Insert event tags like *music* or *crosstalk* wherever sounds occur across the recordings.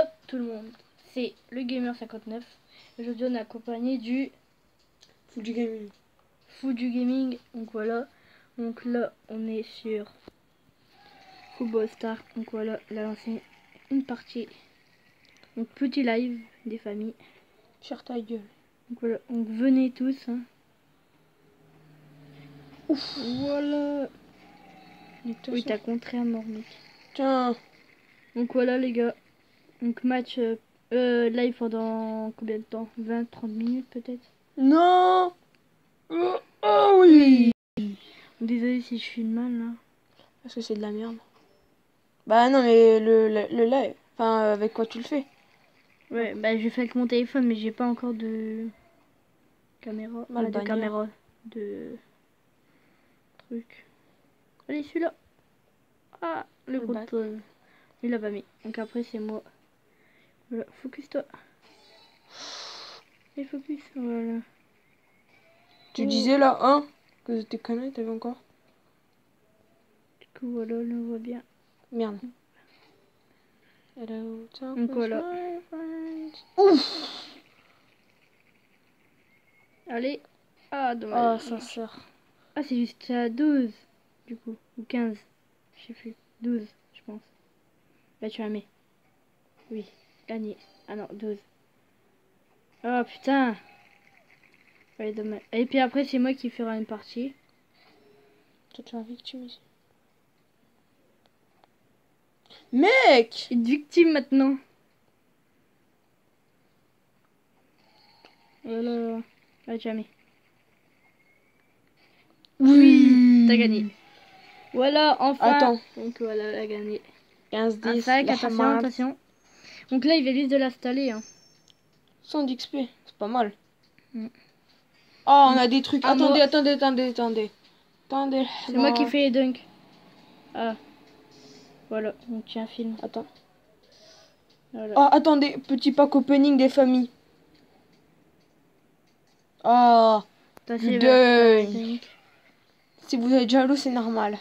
Yo tout le monde, c'est le Gamer59. Aujourd'hui on est accompagné du Fou du gaming. Fou du Gaming. Donc voilà, donc là on est sur Football Star. Donc voilà, là lancé une partie. Donc petit live des familles. Tire ta gueule. Donc voilà, donc venez tous. hein. Ouf. Voilà. Oui t'as contré un mort mec. Tiens. Donc voilà les gars. Donc match euh, euh, live pendant combien de temps? 20-30 minutes peut-être? Non. Oh, oh oui. Désolé si je filme mal là. Parce que c'est de la merde. Bah non mais le, le, le live. Enfin euh, avec quoi tu le fais? Ouais, bah je fais avec mon téléphone mais j'ai pas encore de caméra. Mal Ah, de caméra. De truc. Allez celui-là. Ah, le Le contrôle. Il l'a pas mis. Donc après c'est moi. Voilà, focus toi. Et focus, voilà. Tu Oh. disais là hein que tes conneries t'avais encore? Du coup voilà, on le voit bien. Merde. Hello, Donc voilà. Ouf. Allez. Ah, Ah dommage. ça sert. Ah, c'est juste à 12, du coup. Ou 15. Je sais plus. 12, je pense. Là, tu la mets. Oui, gagné. Ah non, 12. Oh putain. Ouais, dommage. Et puis après, c'est moi qui ferai une partie. Toi tu es un victime ici. Mec Une victime maintenant. Voilà. Ah, tu la mets. Oui T'as gagné. Voilà, enfin. Attends. Donc voilà, elle a gagné. 15 Un 10 sac, la attention, hamad. attention. Donc là, il va juste de l'installer. Hein. 100 d'XP, c'est pas mal. Mm. Oh, on a des trucs. Ah, attendez, moi- attendez, attendez, attendez. Attendez. C'est moi qui fais les dunks. Ah. Voilà, donc tiens, film. Attends. Voilà. Oh, attendez, petit pack opening des familles. Oh, dunk. le dunk. si vous êtes jaloux, c'est normal.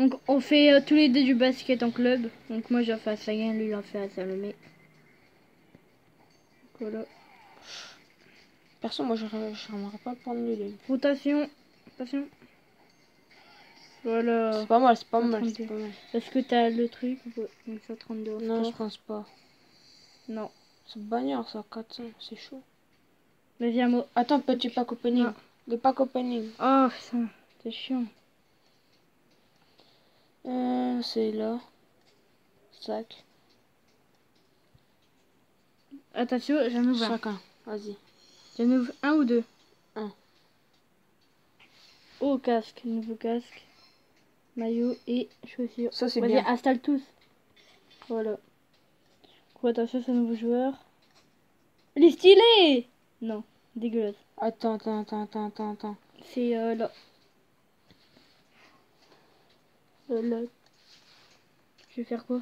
Donc on fait euh, tous les deux du basket en club. Donc moi j'en fais à Sagan, lui il en fait à Salomé. Voilà. Perso, moi, je j'aimerais pas prendre le. Rotation. Attention. Voilà. C'est pas mal, c'est pas mal, 132. c'est pas mal. Est-ce que t'as le truc Ouais, Donc ça 32 au Non, je pense pas. Non. C'est bagnard, ça, 400, c'est chaud. Mais viens moi. Attends, petit pack opening? Le pack opening. Oh putain, c'est chiant. Euh, c'est là. Sac. Attention, j'en ouvre un. Chacun, vas-y. J'en ouvre un ou deux? Un. Oh, casque, nouveau casque. Maillot et chaussures. Ça, c'est Vas-y, bien. installe tous. Voilà. Quoi, attention, c'est un nouveau joueur. Il est stylé Non, dégueulasse. Attends, attends, attends, attends, attends, attends. C'est euh, là. Euh, là. Je vais faire quoi?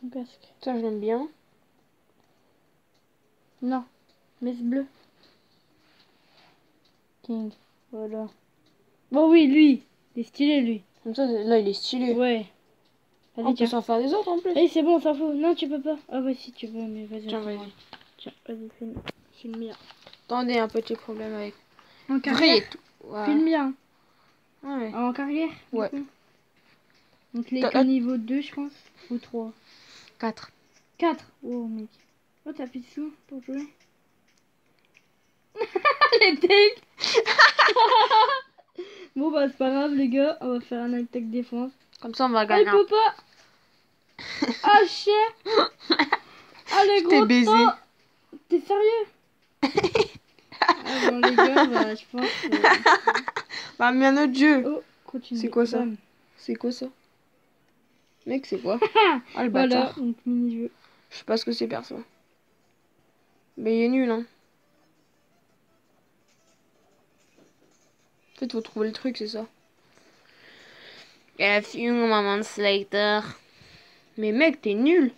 Ton casque. Ça, je l'aime bien. Non, mais c'est bleu. King, voilà. Bon oui, lui. Il est stylé, lui. Comme ça, là, il est stylé. Ouais. On peut s'en faire des autres en plus. Allez, c'est bon, on s'en fout. Non, tu peux pas. Ah ouais, si tu veux, mais vas-y. Tiens, vas-y. Tiens, vas-y, filme. Filme bien. Attendez, un petit problème avec. En carrière. Filme bien. Ouais. En carrière Ouais. Donc les que niveau 2, je pense. Ou 3. 4. 4. Oh, mec. Oh, t'as plus de sous pour jouer *laughs* Les decks *laughs* Bon, bah, c'est pas grave, les gars. On va faire un attaque défense. Comme ça, on va Ah, gagner. il peut pas Ah, chien *laughs* Ah, le Je gros. T'es sérieux? Bon, les gars, bah, je pense que... *laughs* Bah, mais un autre jeu. Oh. C'est quoi ça. C'est quoi ça Mec, c'est quoi *laughs* Ah, le Voilà, bâtard. donc mini-jeu. Je sais pas ce que c'est, perso. Mais il est nul, hein. En fait, faut trouver le truc, c'est ça. A few moments later. Mais mec, t'es nul.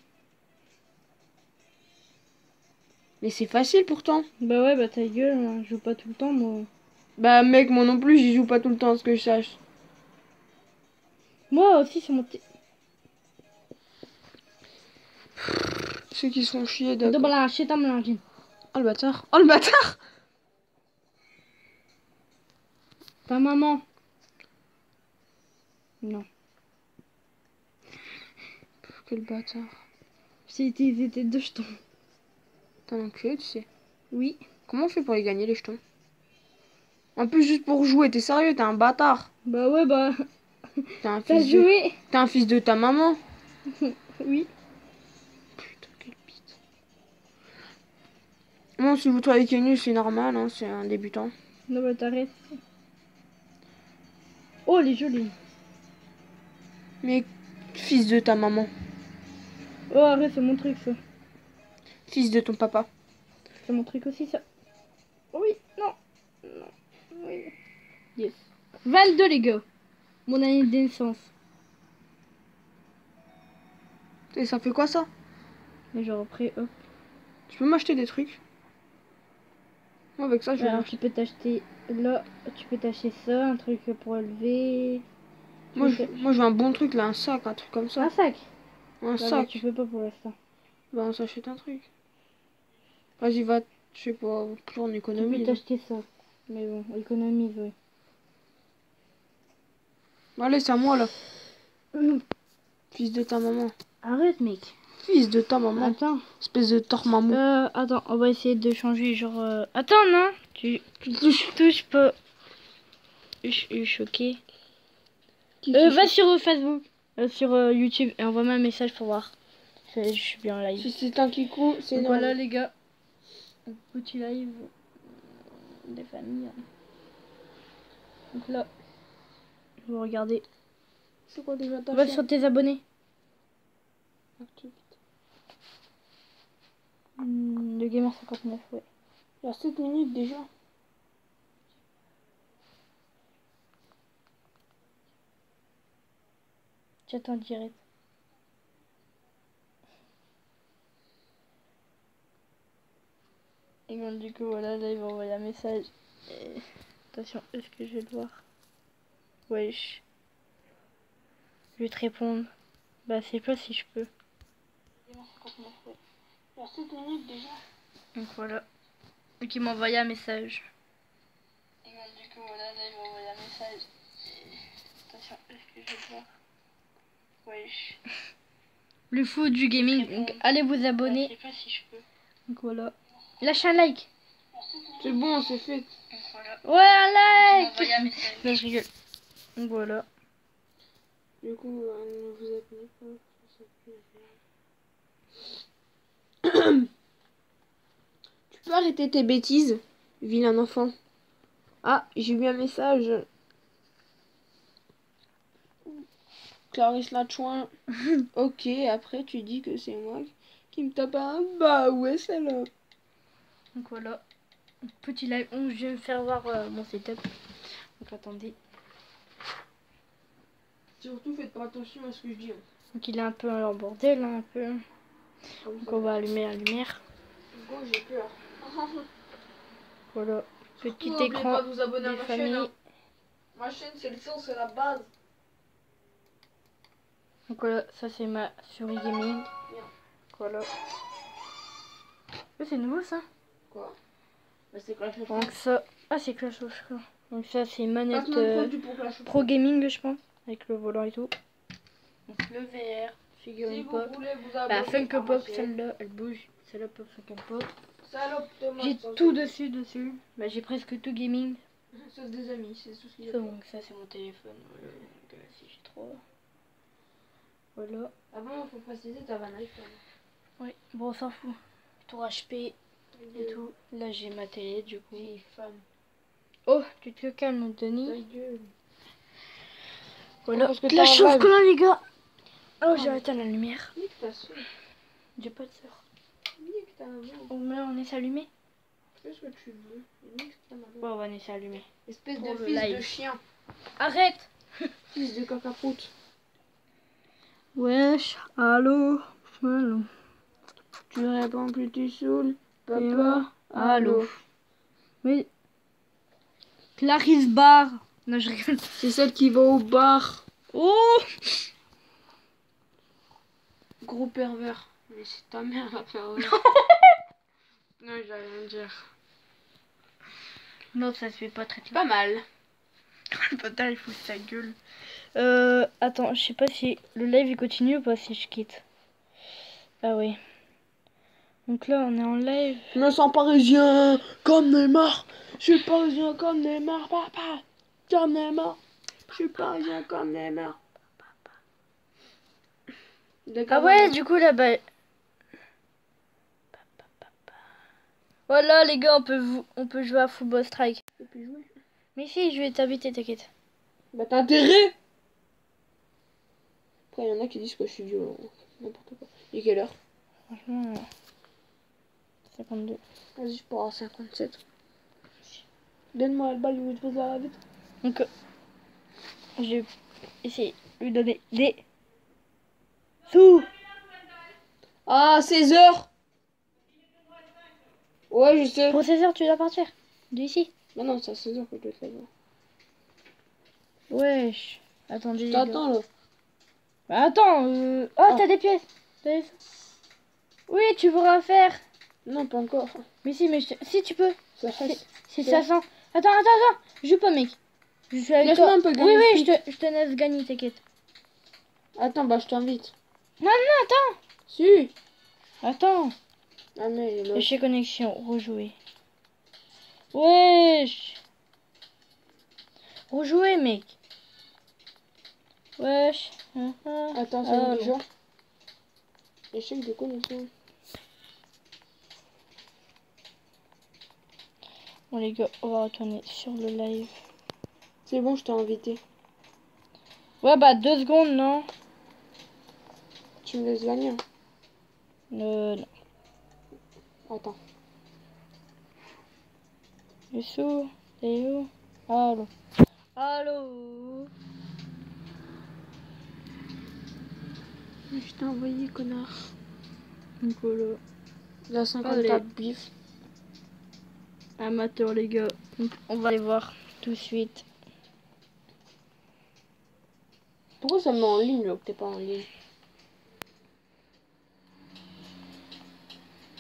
Mais c'est facile pourtant. Bah ouais, bah ta gueule, hein, je joue pas tout le temps, moi. Bah mec, moi non plus, j'y joue pas tout le temps, à ce que je sache. Moi aussi, sur mon, Ceux qui se font chier, d'accord. Oh le bâtard. Oh le bâtard Ta maman. Non. Quel bâtard. J'ai utilisé deux jetons. Un enculé, tu sais. Oui. Comment on fait pour les gagner, les jetons? En plus, juste pour jouer, t'es sérieux, t'es un bâtard. Bah ouais, bah. T'es un, T'as fils de... joué t'es un fils de ta maman. *laughs* Oui. Putain, quelle bite. Bon, si vous trouvez qu'il est nul, c'est normal, hein, c'est un débutant. Non, bah t'arrêtes. Oh, elle est jolie. Mais fils de ta maman. Oh, arrête, c'est mon truc ça. Fils de ton papa. C'est mon truc aussi ça. Oui, non. Non. Oui. Yes. 22 les gars. Mon année de naissance. Et ça fait quoi ça? Mais genre après, hop. Tu peux m'acheter des trucs? Moi, avec ça, je vais Alors tu peux t'acheter là, tu peux t'acheter ça, un truc pour élever. Tu Moi, je... moi, je veux un bon truc, là, un sac, un truc comme ça. Un sac? Un mais sac. tu peux pas pour l'instant. Bah, on s'achète un truc. Vas-y, va, je sais pas, toujours en Tu peux économie. là. t'acheter ça. Mais bon, économise, oui. Allez, c'est à moi, là. Fils de ta maman. Arrête, mec. Fils de ta maman. Attends. Espèce de tormamou. Euh, attends, on va essayer de changer, genre... euh, Attends, non Tu, tu touches, touches pas. Je suis choqué. Euh, va sur euh, Facebook, euh, sur YouTube et envoie-moi un message pour voir. Je, je suis bien en live. Si c'est un kikou, c'est voilà les gars, un petit live des familles. Donc là, vous regardez. C'est quoi déjà ta Va sur tes abonnés. Activité. Hmm, le gamer 59, ouais. Il y a 7 minutes déjà. J'attends direct. Donc du coup voilà, là il va envoyer un message. Et... Attention, est-ce que je vais le voir Wesh. Je vais te répondre. Bah c'est pas si je peux. Il y a 7 minutes déjà. Donc voilà. Donc il m'a envoyé un message. Et du coup, voilà, là, il va envoyer un message. Attention, est-ce que je vais le voir Wesh. Le fou du gaming. Donc allez vous abonner. sais pas si je peux. Donc voilà. Lâchez un like. C'est bon, c'est fait. Ouais, un like Non, je rigole. Donc voilà. Du coup, euh, ne vous pas. *coughs* tu peux arrêter tes bêtises, vilain enfant. Ah, j'ai vu un message. Clarisse Lachouin. *laughs* ok, après tu dis que c'est moi qui me tape un. Bah ouais, c'est là. Donc voilà. Petit live. On, je vais me faire voir euh, mon setup. Donc attendez. Surtout, faites pas attention à ce que je dis. hein. Donc il est un peu en bordel, hein, un peu. Donc on va allumer la lumière. Go, j'ai peur. *laughs* Voilà. Petit Surtout, écran pas de vous abonner à ma familles. chaîne. hein. Ma chaîne, c'est le sens, c'est la base. Donc voilà, ça c'est ma souris gaming. Voilà. Oh, c'est nouveau ça? Quoi Bah, c'est Clash of Donc ça. Ah c'est Clash of Clans. Donc ça c'est manette Passe-moi le euh, produit pour Clash of pro gaming je pense. Avec le volant et tout. Donc le VR, Si figurine vous pop. voulez vous Bah Funko Pop, celle-là, elle bouge. Celle-là pop Funko Pop. J'ai tout dessus, dessus. Bah j'ai presque tout gaming. Sauf des amis, c'est tout ce qu'il y a. Donc ça c'est mon téléphone. euh, Galaxy J3. Voilà. Avant, faut préciser, t'avais un iPhone. Oui, bon on s'en fout. Tour HP et tout. Là j'ai ma télé du coup. Femme. Oh, tu te calmes Denis. Voilà. parce que chauffe collant les gars. Oh Oh, j'ai éteint la lumière. J'ai pas de soeur. Oh mais là on est allumé. Fais ce que tu veux. Bon on va laisser allumer. Espèce pour de fils live. de chien. Arrête *laughs* Fils de cacaproute. Wesh, allô Allô Tu réponds plus, tu saoules. Papa, allô. Mais. Clarisse Bar. Non, je rigole. C'est celle qui va au bar. Oh Gros pervers. Mais c'est ta mère la parole. *laughs* non, j'allais rien dire. Non, ça se fait pas très Pas mal. *laughs* Le bâtard, il fout sa gueule. Euh, attends, je sais pas si le live il continue ou pas si je quitte. Ah oui. Donc là, on est en live. Je me sens parisien comme Neymar. Je suis parisien comme Neymar, papa. Comme Neymar. Je suis parisien comme Neymar. Ah ouais, du coup là-bas. Voilà les gars, on peut, vous- on peut jouer à Football Strike. Et jouer. Mais si, je vais t'habiter, t'inquiète. Bah t'as intérêt Après, il y en a qui disent que je suis violent. N'importe quoi. Il est quelle heure? Franchement, 52. Vas-y, je pars à 57. Donne-moi le balle, je vais te poser la vite. Donc, euh, je vais essayer de lui donner des sous. Ah, 16 heures Ouais, je sais. Pour 16 heures, tu dois partir. D'ici. Bah non, c'est à 16 heures que je dois là-bas. Wesh. Les gars. t'attends là. Bah, Attends. Euh... Oh, Ah. t'as des pièces. Des. Oui, tu pourras faire. Non, pas encore. Mais si, mais je si tu peux. Ça C'est reste. c'est Ouais. 500. Attends, attends, attends. Joue pas, mec. Je suis avec toi. un peu oui, gagner oui, le je te, je te laisse gagner, t'inquiète. Attends, bah je t'invite. Non, non, attends. Si Attends. Ah mais. Chez connexion, rejouer. Wesh. Rejouer, mec. Wesh. Attends, c'est Ah, non. genre. Échec de connexion. Bon, les gars, on va retourner sur le live. C'est bon, je t'ai invité. Ouais, bah, deux secondes, non? Tu me laisses gagner. hein. Euh, non. Attends. Les sous, t'es où Allô Allô Je t'ai envoyé, connard. Nicolas. La 54 bif. Amateur, les gars. On va aller voir tout de suite. Pourquoi ça me met en ligne là que t'es pas en ligne?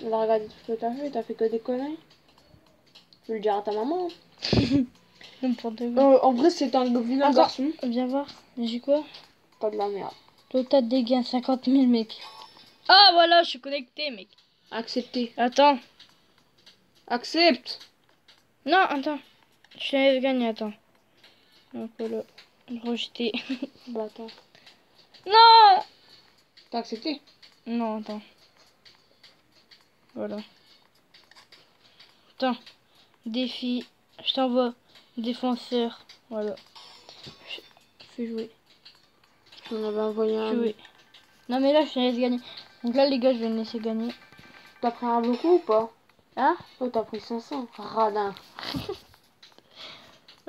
On va regarder tout ce que t'as fait, t'as fait que des conneries. Je vais le dire à ta maman. *laughs* N'importe quoi. Euh, en vrai, c'est un vilain Attends. garçon. Viens voir. J'ai quoi? T'as de la merde. Total dégâts 50 000, mec. Ah, voilà, je suis connecté, mec. Accepté. Attends. Accepte Non, attends. Je l'avais gagné, attends. Donc voilà. Rejeté. Bâtard. non T'as accepté? Non, attends. Voilà. Attends. Défi. Je t'envoie. Défenseur. Voilà. Je... Fais jouer. On avait envoyé un. Jouer. Non, mais là, je te laisse gagner. Donc là, les gars, je vais me laisser gagner. T'as pris un beaucoup ou pas? Hein? Oh, t'as pris 500. Radin.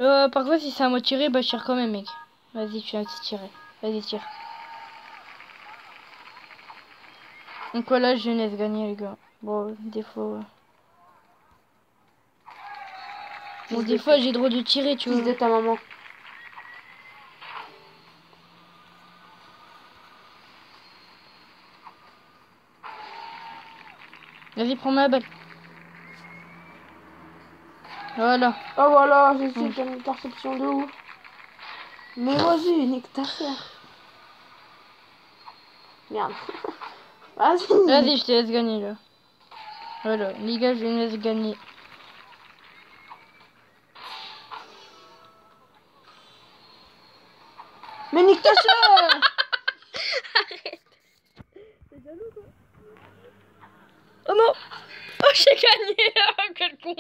Euh, par contre, si c'est à moi de tirer, bah je tire quand même, mec. Vas-y, tu vas tirer. Vas-y, tire. Donc voilà, je laisse gagner, les gars. Bon, des fois... Bon, des de fois, j'ai le droit de tirer, tu vois. de ta maman. Vas-y, prends ma balle. Voilà. Oh voilà, j'ai su une interception de ouf. Mais vas-y, nique ta sœur. Merde. *laughs* Vas-y. Vas-y, je te laisse gagner, là. Voilà, les gars, je les laisse gagner. Mais nique ta sœur *laughs* Oh non Oh, j'ai gagné Oh, *laughs* quel con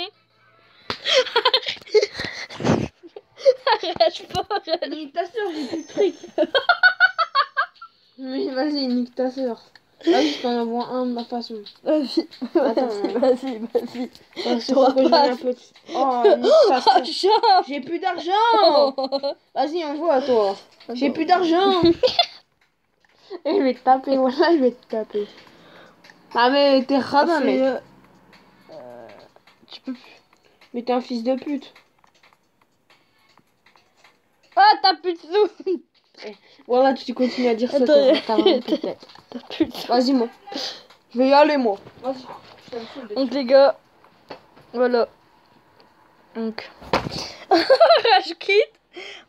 Arrête pas, arrête. Nique ta sœur, j'ai plus de trucs. Mais vas-y, nique ta sœur. Vas-y, je t'en envoie un de ma façon. Vas-y, vas-y, vas-y. Que je un. Oh, nique ta chat J'ai plus d'argent *laughs* Vas-y, envoie toi. J'ai plus d'argent Et je vais te taper, voilà, je vais te taper. Ah mais t'es radin, mec. euh, Tu peux plus. Mais t'es un fils de pute. Ah, t'as plus de sous *laughs* Voilà, tu continues à dire ça, t'as vraiment *laughs* plus de sous. Vas-y, moi. Je vais y aller, moi. Vas-y. Donc les gars, voilà. Donc, *laughs* je quitte.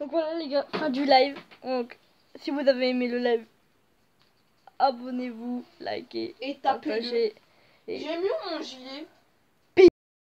Donc voilà les gars, fin du live. Donc, si vous avez aimé le live, abonnez-vous, likez, Et partagez. Et J'ai mieux mon gilet.